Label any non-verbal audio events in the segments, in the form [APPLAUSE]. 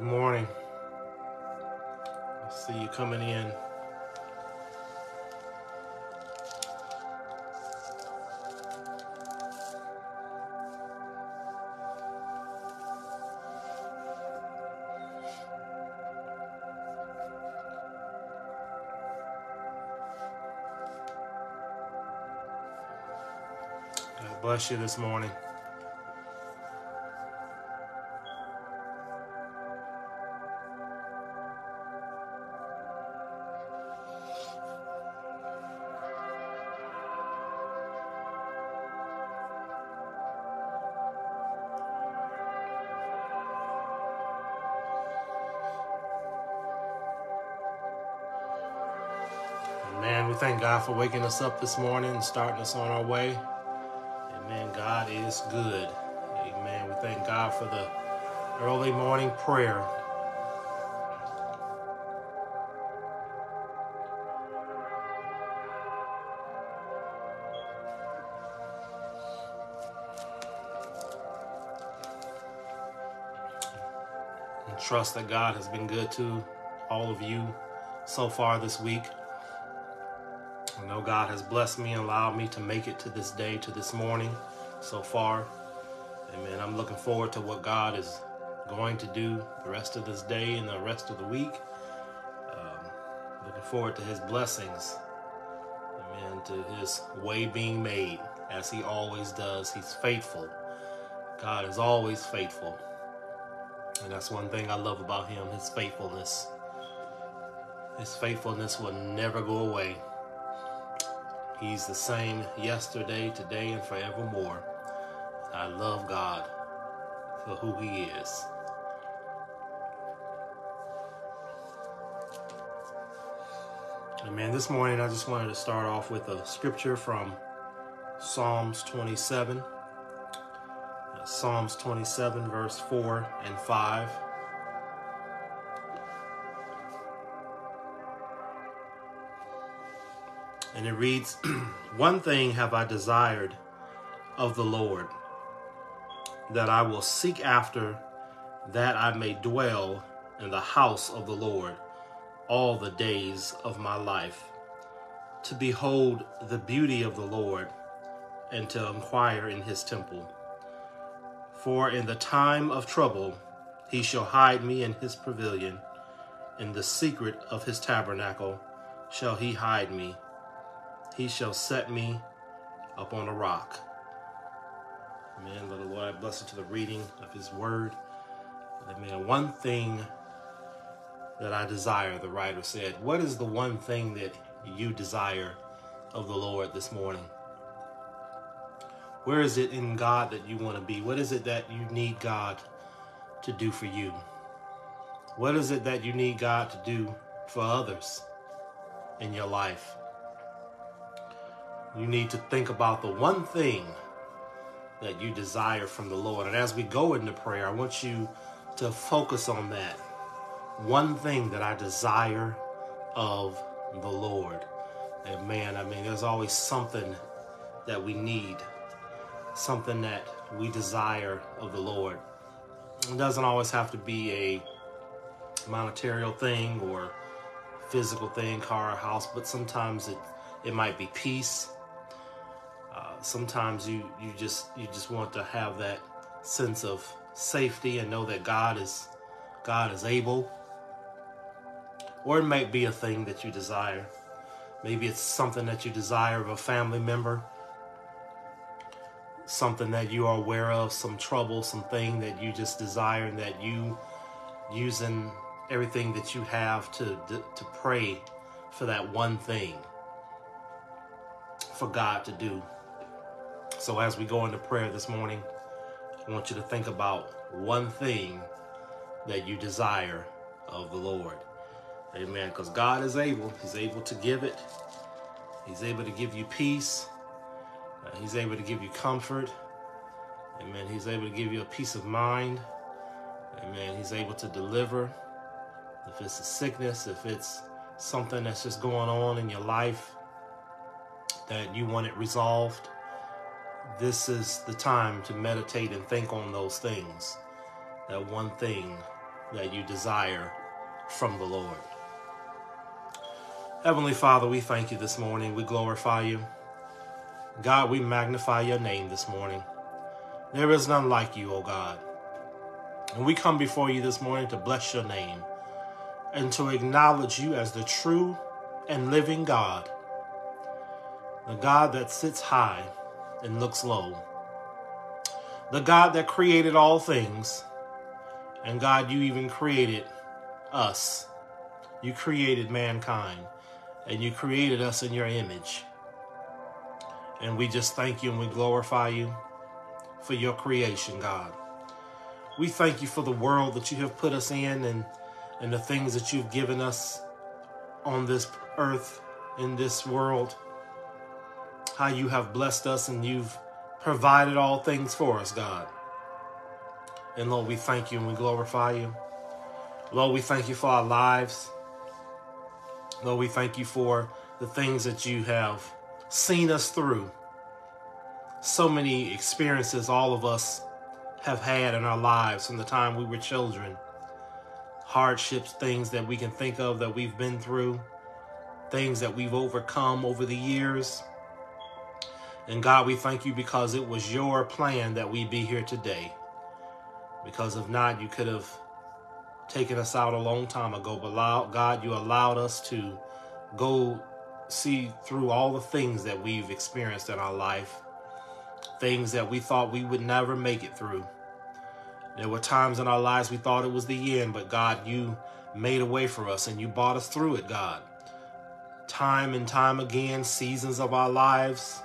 Good morning. I see you coming in. God bless you this morning. Man, we thank God for waking us up this morning and starting us on our way. Amen. God is good. Amen. We thank God for the early morning prayer. And trust that God has been good to all of you so far this week. Know God has blessed me and allowed me to make it to this day, to this morning so far. Amen. I'm looking forward to what God is going to do the rest of this day and the rest of the week. Um, looking forward to his blessings. Amen. To his way being made as he always does. He's faithful. God is always faithful. And that's one thing I love about him his faithfulness. His faithfulness will never go away. He's the same yesterday, today, and forevermore. I love God for who He is. Amen. This morning, I just wanted to start off with a scripture from Psalms 27. Uh, Psalms 27, verse 4 and 5. And it reads [CLEARS THROAT] One thing have I desired of the Lord, that I will seek after, that I may dwell in the house of the Lord all the days of my life, to behold the beauty of the Lord, and to inquire in his temple. For in the time of trouble he shall hide me in his pavilion, in the secret of his tabernacle shall he hide me. He shall set me up on a rock. Amen. Let the Lord bless you to the reading of his word. Amen. One thing that I desire, the writer said. What is the one thing that you desire of the Lord this morning? Where is it in God that you want to be? What is it that you need God to do for you? What is it that you need God to do for others in your life? You need to think about the one thing that you desire from the Lord. And as we go into prayer, I want you to focus on that one thing that I desire of the Lord. And man, I mean, there's always something that we need, something that we desire of the Lord. It doesn't always have to be a monetary thing or physical thing, car or house, but sometimes it, it might be peace. Sometimes you, you just you just want to have that sense of safety and know that God is God is able. Or it might be a thing that you desire. Maybe it's something that you desire of a family member, something that you are aware of, some trouble, something that you just desire, and that you using everything that you have to to pray for that one thing for God to do. So as we go into prayer this morning, I want you to think about one thing that you desire of the Lord. Amen. Because God is able. He's able to give it. He's able to give you peace. Uh, he's able to give you comfort. Amen. He's able to give you a peace of mind. Amen. He's able to deliver. If it's a sickness, if it's something that's just going on in your life that you want it resolved, this is the time to meditate and think on those things. That one thing that you desire from the Lord. Heavenly Father, we thank you this morning. We glorify you. God, we magnify your name this morning. There is none like you, O God. And we come before you this morning to bless your name and to acknowledge you as the true and living God, the God that sits high and looks low, the God that created all things, and God, you even created us. You created mankind, and you created us in your image. And we just thank you and we glorify you for your creation, God. We thank you for the world that you have put us in and, and the things that you've given us on this earth, in this world. How you have blessed us and you've provided all things for us, God. And Lord, we thank you and we glorify you. Lord, we thank you for our lives. Lord, we thank you for the things that you have seen us through. So many experiences all of us have had in our lives from the time we were children. Hardships, things that we can think of that we've been through, things that we've overcome over the years. And God, we thank you because it was your plan that we be here today. Because if not, you could have taken us out a long time ago. But God, you allowed us to go see through all the things that we've experienced in our life, things that we thought we would never make it through. There were times in our lives we thought it was the end, but God, you made a way for us and you brought us through it, God. Time and time again, seasons of our lives,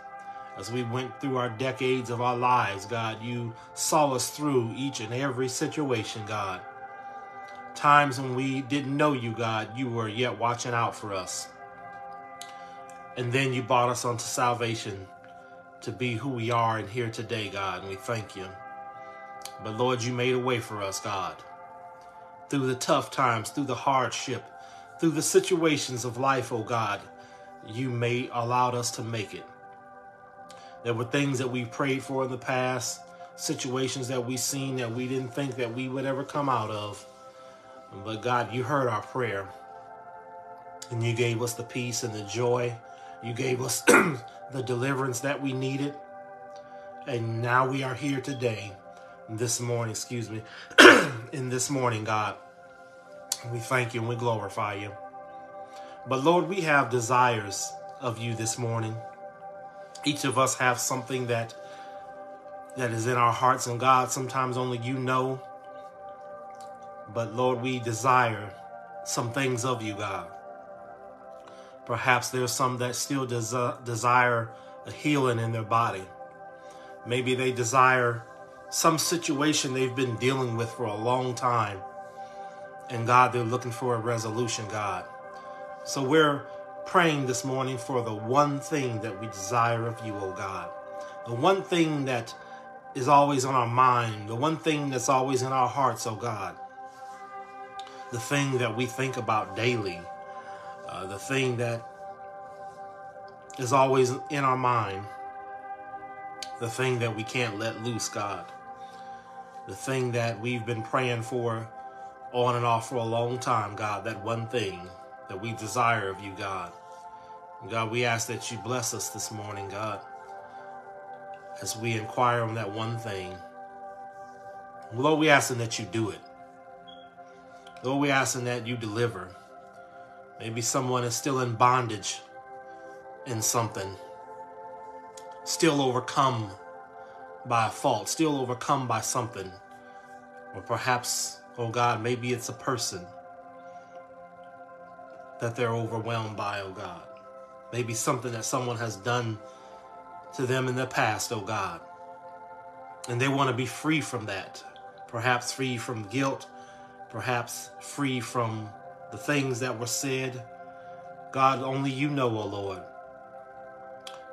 as we went through our decades of our lives, God, you saw us through each and every situation, God. Times when we didn't know you, God, you were yet watching out for us. And then you brought us unto salvation to be who we are and here today, God, and we thank you. But Lord, you made a way for us, God. Through the tough times, through the hardship, through the situations of life, oh God, you made allowed us to make it. There were things that we prayed for in the past, situations that we seen that we didn't think that we would ever come out of. But God, you heard our prayer. And you gave us the peace and the joy. You gave us [CLEARS THROAT] the deliverance that we needed. And now we are here today, this morning, excuse me, [CLEARS THROAT] in this morning, God. We thank you and we glorify you. But Lord, we have desires of you this morning. Each of us have something that that is in our hearts and God, sometimes only you know. But Lord, we desire some things of you, God. Perhaps there's some that still des- desire a healing in their body. Maybe they desire some situation they've been dealing with for a long time. And God, they're looking for a resolution, God. So we're praying this morning for the one thing that we desire of you, O oh God. The one thing that is always on our mind, the one thing that's always in our hearts, oh God. The thing that we think about daily, uh, the thing that is always in our mind, the thing that we can't let loose, God. The thing that we've been praying for on and off for a long time, God, that one thing that we desire of you, God. God, we ask that you bless us this morning, God, as we inquire on that one thing. Lord, we asking that you do it. Lord, we asking that you deliver. Maybe someone is still in bondage in something, still overcome by a fault, still overcome by something. Or perhaps, oh God, maybe it's a person that they're overwhelmed by, oh God. Maybe something that someone has done to them in the past, oh God. And they want to be free from that. Perhaps free from guilt, perhaps free from the things that were said. God, only you know, oh Lord.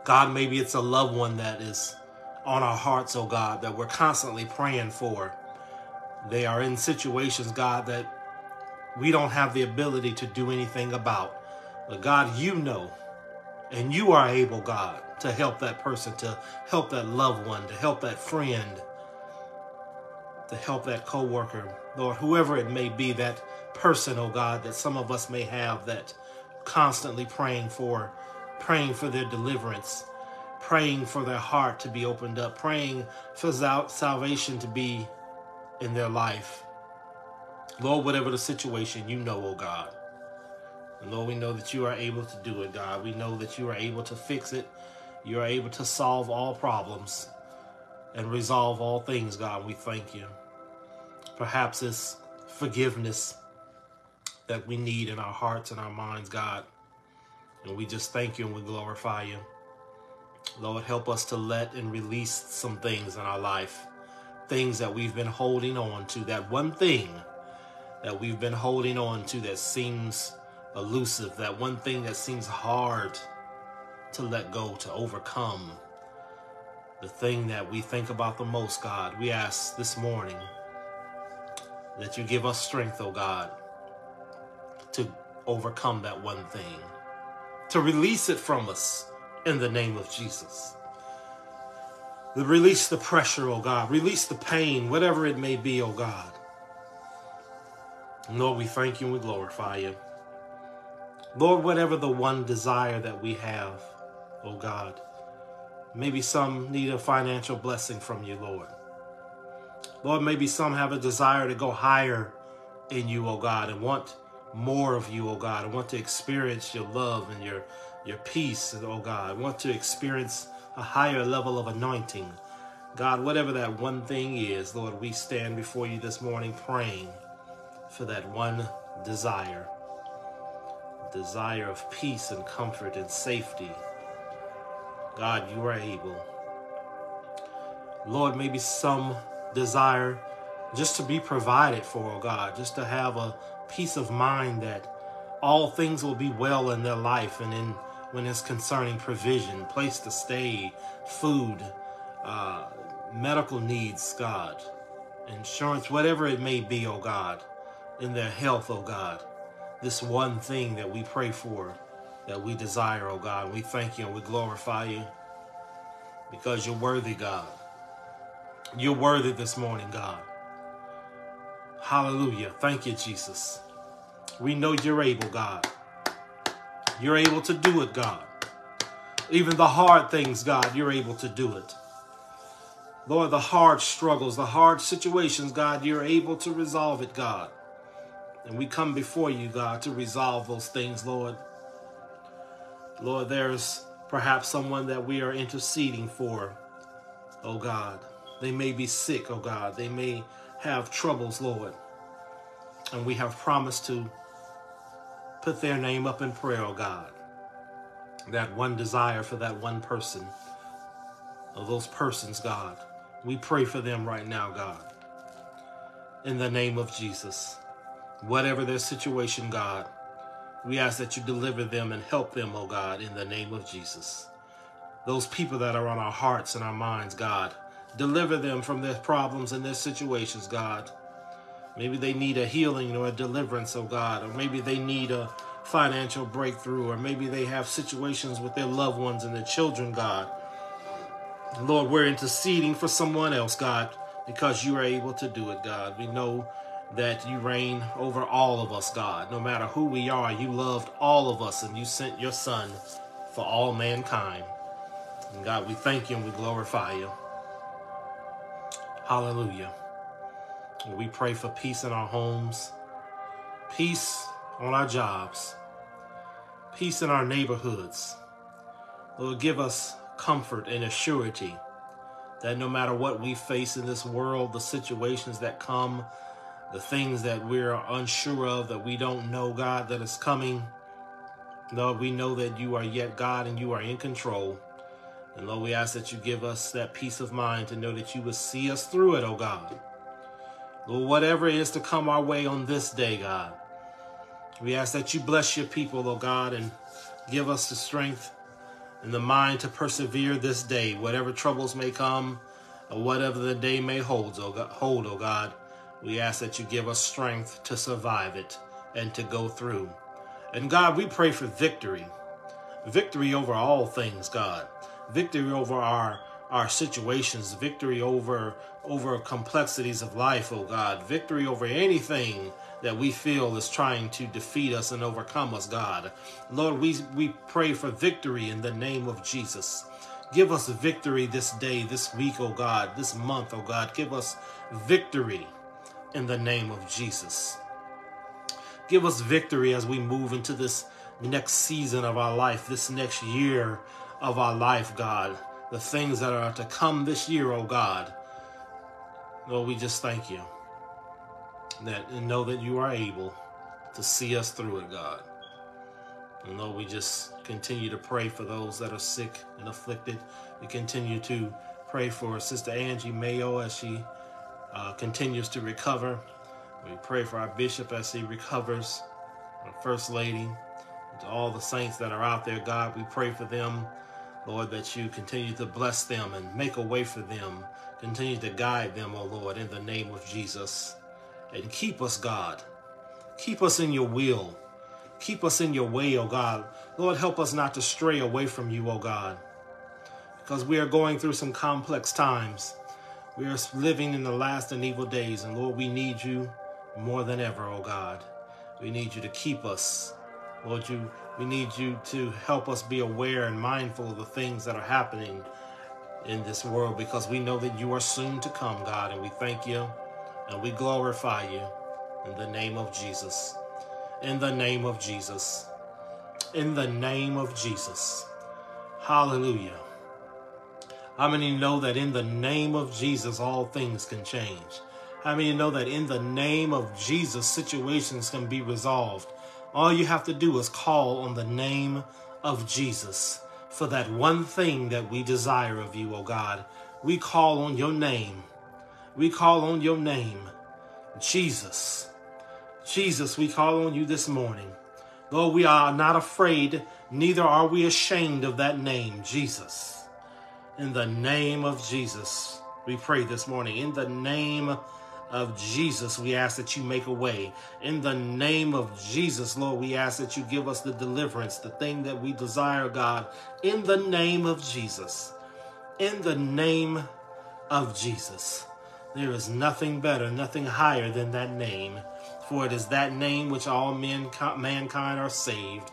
God, maybe it's a loved one that is on our hearts, oh God, that we're constantly praying for. They are in situations, God, that we don't have the ability to do anything about. But God, you know, and you are able, God, to help that person, to help that loved one, to help that friend, to help that coworker, Lord, whoever it may be, that person, oh God, that some of us may have that constantly praying for, praying for their deliverance, praying for their heart to be opened up, praying for salvation to be in their life. Lord, whatever the situation, you know, oh God. Lord, we know that you are able to do it, God. We know that you are able to fix it. You are able to solve all problems and resolve all things, God. We thank you. Perhaps it's forgiveness that we need in our hearts and our minds, God. And we just thank you and we glorify you. Lord, help us to let and release some things in our life. Things that we've been holding on to. That one thing that we've been holding on to that seems elusive. That one thing that seems hard to let go, to overcome. The thing that we think about the most, God. We ask this morning that you give us strength, oh God, to overcome that one thing, to release it from us in the name of Jesus. Release the pressure, oh God. Release the pain, whatever it may be, oh God. Lord, we thank you and we glorify you. Lord, whatever the one desire that we have, oh God, maybe some need a financial blessing from you, Lord. Lord, maybe some have a desire to go higher in you, oh God, and want more of you, oh God. I want to experience your love and your, your peace, oh God. Want to experience a higher level of anointing. God, whatever that one thing is, Lord, we stand before you this morning praying for that one desire desire of peace and comfort and safety. God, you are able. Lord, maybe some desire just to be provided for, oh God, just to have a peace of mind that all things will be well in their life and in when it's concerning provision, place to stay, food, uh, medical needs, God, insurance, whatever it may be, oh God, in their health, oh God. This one thing that we pray for, that we desire, oh God. We thank you and we glorify you because you're worthy, God. You're worthy this morning, God. Hallelujah. Thank you, Jesus. We know you're able, God. You're able to do it, God. Even the hard things, God, you're able to do it. Lord, the hard struggles, the hard situations, God, you're able to resolve it, God. And we come before you, God, to resolve those things, Lord. Lord, there's perhaps someone that we are interceding for, oh God. They may be sick, oh God. They may have troubles, Lord. And we have promised to put their name up in prayer, oh God. That one desire for that one person, of those persons, God. We pray for them right now, God. In the name of Jesus. Whatever their situation, God, we ask that you deliver them and help them, oh God, in the name of Jesus. Those people that are on our hearts and our minds, God, Deliver them from their problems and their situations, God. Maybe they need a healing or a deliverance, oh God, or maybe they need a financial breakthrough, or maybe they have situations with their loved ones and their children, God. Lord, we're interceding for someone else, God, because you are able to do it, God. We know that you reign over all of us, God. No matter who we are, you loved all of us and you sent your Son for all mankind. And God, we thank you and we glorify you. Hallelujah. We pray for peace in our homes, peace on our jobs, peace in our neighborhoods. Lord, give us comfort and assurity that no matter what we face in this world, the situations that come, the things that we're unsure of, that we don't know, God, that is coming, Lord, we know that you are yet God and you are in control. And Lord, we ask that you give us that peace of mind to know that you will see us through it, oh God. Lord, whatever is to come our way on this day, God, we ask that you bless your people, oh God, and give us the strength and the mind to persevere this day, whatever troubles may come or whatever the day may oh hold, oh God, hold, oh God. We ask that you give us strength to survive it and to go through. And God, we pray for victory. Victory over all things, God victory over our our situations, victory over over complexities of life, oh God, victory over anything that we feel is trying to defeat us and overcome us, God. Lord, we we pray for victory in the name of Jesus. Give us victory this day, this week, oh God, this month, oh God. Give us victory in the name of Jesus. Give us victory as we move into this next season of our life, this next year of our life, God. The things that are to come this year, oh God. Lord, we just thank you that and know that you are able to see us through it, God. And Lord, we just continue to pray for those that are sick and afflicted. We continue to pray for Sister Angie Mayo as she uh, continues to recover. We pray for our bishop as he recovers, our First Lady, to all the saints that are out there, God. We pray for them, Lord, that you continue to bless them and make a way for them. Continue to guide them, O oh Lord, in the name of Jesus. And keep us, God. Keep us in your will. Keep us in your way, O oh God. Lord, help us not to stray away from you, O oh God. Because we are going through some complex times. We are living in the last and evil days, and Lord, we need you more than ever, oh God. We need you to keep us. Lord, you we need you to help us be aware and mindful of the things that are happening in this world because we know that you are soon to come, God, and we thank you and we glorify you in the name of Jesus. In the name of Jesus. In the name of Jesus. Hallelujah. How many know that in the name of Jesus, all things can change? How many know that in the name of Jesus, situations can be resolved? All you have to do is call on the name of Jesus for that one thing that we desire of you, O oh God. We call on your name. We call on your name, Jesus. Jesus, we call on you this morning. Lord, we are not afraid, neither are we ashamed of that name, Jesus. In the name of Jesus, we pray this morning. In the name of Jesus, we ask that you make a way. In the name of Jesus, Lord, we ask that you give us the deliverance, the thing that we desire, God. In the name of Jesus. In the name of Jesus. There is nothing better, nothing higher than that name. For it is that name which all men, mankind are saved.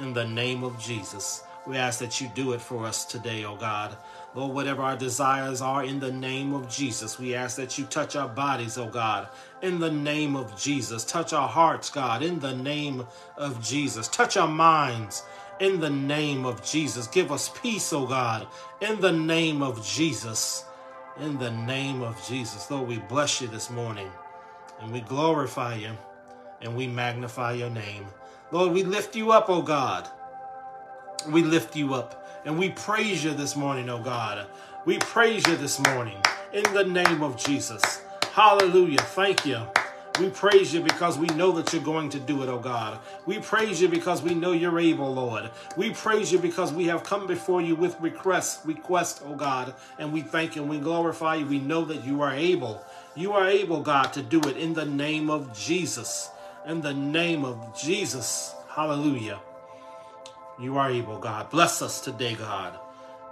In the name of Jesus. We ask that you do it for us today, oh God. Lord, whatever our desires are, in the name of Jesus, we ask that you touch our bodies, oh God. In the name of Jesus, touch our hearts, God. In the name of Jesus, touch our minds. In the name of Jesus, give us peace, oh God. In the name of Jesus. In the name of Jesus. Lord, we bless you this morning and we glorify you and we magnify your name. Lord, we lift you up, oh God we lift you up and we praise you this morning, oh God. We praise you this morning in the name of Jesus. Hallelujah. Thank you. We praise you because we know that you're going to do it, oh God. We praise you because we know you're able, Lord. We praise you because we have come before you with requests, request, oh God, and we thank you and we glorify you. We know that you are able. You are able, God, to do it in the name of Jesus. In the name of Jesus. Hallelujah. You are able, God. Bless us today, God.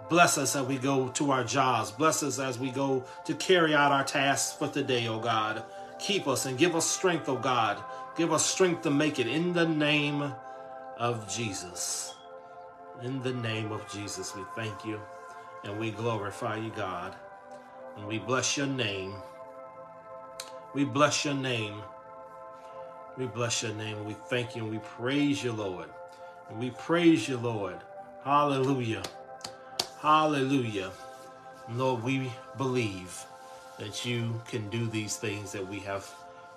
Bless us as we go to our jobs. Bless us as we go to carry out our tasks for today, oh God. Keep us and give us strength, oh God. Give us strength to make it in the name of Jesus. In the name of Jesus, we thank you and we glorify you, God. And we bless your name. We bless your name. We bless your name. We thank you and we praise you, Lord. We praise you, Lord. Hallelujah. Hallelujah. Lord, we believe that you can do these things that we have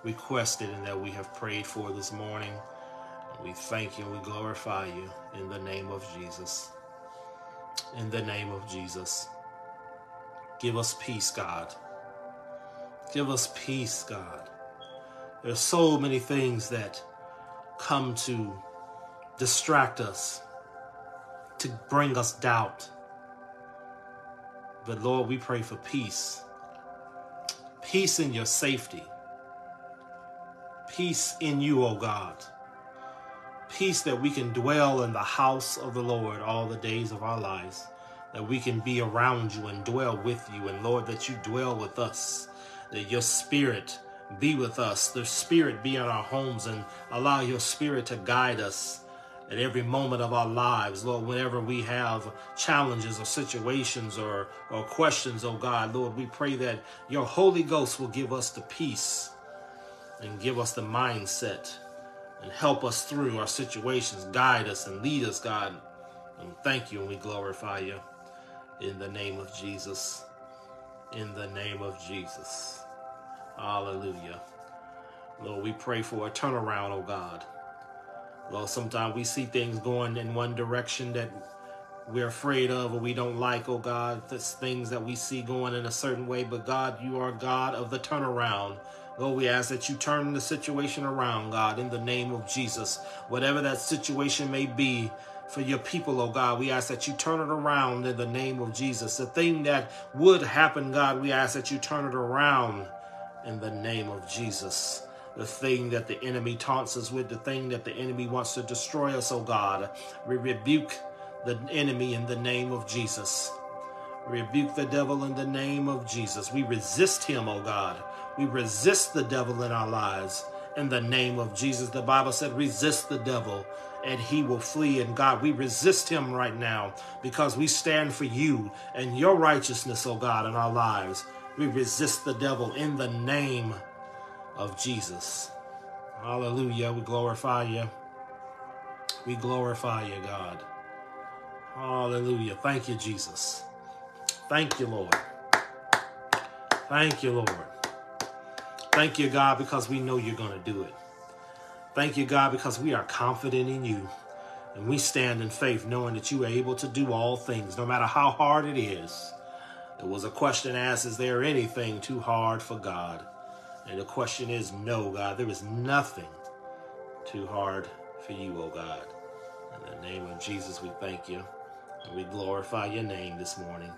requested and that we have prayed for this morning. We thank you and we glorify you in the name of Jesus. In the name of Jesus. Give us peace, God. Give us peace, God. There's so many things that come to distract us, to bring us doubt. But Lord, we pray for peace. Peace in your safety. Peace in you, O God. Peace that we can dwell in the house of the Lord all the days of our lives. that we can be around you and dwell with you. And Lord, that you dwell with us, that your spirit be with us, the spirit be in our homes, and allow your spirit to guide us at every moment of our lives, Lord, whenever we have challenges or situations or, or questions, oh God, Lord, we pray that your Holy Ghost will give us the peace and give us the mindset and help us through our situations, guide us and lead us, God. And thank you and we glorify you in the name of Jesus. In the name of Jesus. Hallelujah. Lord, we pray for a turnaround, oh God. Lord, sometimes we see things going in one direction that we're afraid of or we don't like, oh God. There's things that we see going in a certain way, but God, you are God of the turnaround. Lord, we ask that you turn the situation around, God, in the name of Jesus. Whatever that situation may be for your people, oh God, we ask that you turn it around in the name of Jesus. The thing that would happen, God, we ask that you turn it around in the name of Jesus the thing that the enemy taunts us with, the thing that the enemy wants to destroy us, oh God. We rebuke the enemy in the name of Jesus. We Rebuke the devil in the name of Jesus. We resist him, oh God. We resist the devil in our lives in the name of Jesus. The Bible said, resist the devil and he will flee. And God, we resist him right now because we stand for you and your righteousness, oh God, in our lives. We resist the devil in the name of Jesus. Hallelujah. We glorify you. We glorify you, God. Hallelujah. Thank you, Jesus. Thank you, Lord. Thank you, Lord. Thank you, God, because we know you're going to do it. Thank you, God, because we are confident in you. And we stand in faith knowing that you are able to do all things, no matter how hard it is. There was a question asked Is there anything too hard for God? And the question is no, God. There is nothing too hard for you, oh God. In the name of Jesus, we thank you. And we glorify your name this morning.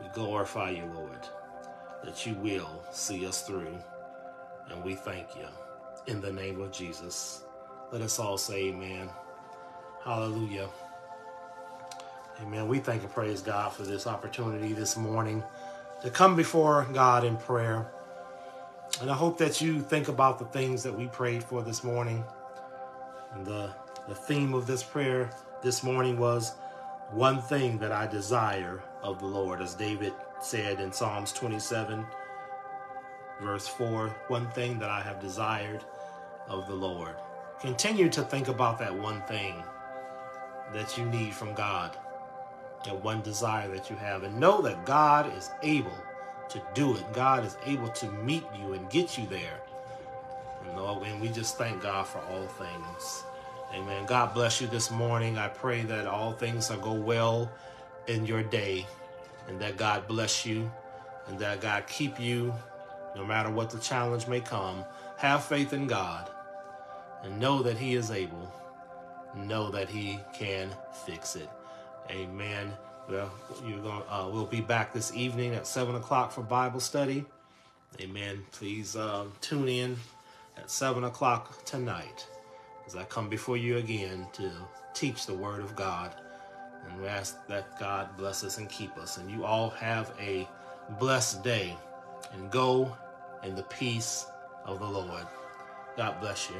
We glorify you, Lord, that you will see us through. And we thank you. In the name of Jesus. Let us all say amen. Hallelujah. Amen. We thank and praise God for this opportunity this morning to come before God in prayer. And I hope that you think about the things that we prayed for this morning. And the, the theme of this prayer this morning was one thing that I desire of the Lord, as David said in Psalms 27, verse 4 one thing that I have desired of the Lord. Continue to think about that one thing that you need from God, that one desire that you have, and know that God is able to do it. God is able to meet you and get you there. And Lord, and we just thank God for all things. Amen. God bless you this morning. I pray that all things will go well in your day and that God bless you and that God keep you no matter what the challenge may come. Have faith in God and know that He is able. Know that He can fix it. Amen. Well, you're going. Uh, we'll be back this evening at seven o'clock for Bible study. Amen. Please uh, tune in at seven o'clock tonight as I come before you again to teach the Word of God. And we ask that God bless us and keep us. And you all have a blessed day and go in the peace of the Lord. God bless you.